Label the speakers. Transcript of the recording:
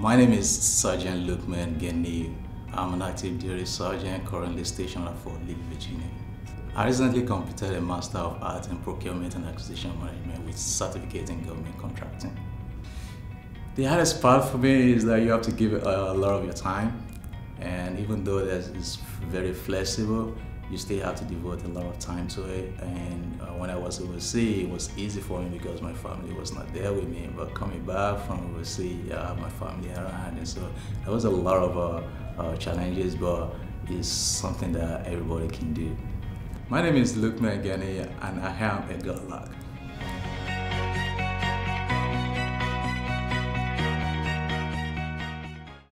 Speaker 1: My name is Sergeant Lukman Ganiyu. I'm an active duty sergeant currently stationed at Fort Lee, Virginia. I recently completed a Master of Arts in Procurement and Acquisition Management with certificate in government contracting. The hardest part for me is that you have to give a lot of your time and even though it's very flexible, you still have to devote a lot of time to it. And uh, when I was overseas, it was easy for me because my family was not there with me. But coming back from overseas, my family around, and so there was a lot of uh, uh, challenges, but it's something that everybody can do. My name is Lukman Ganiyu, and I am a good luck.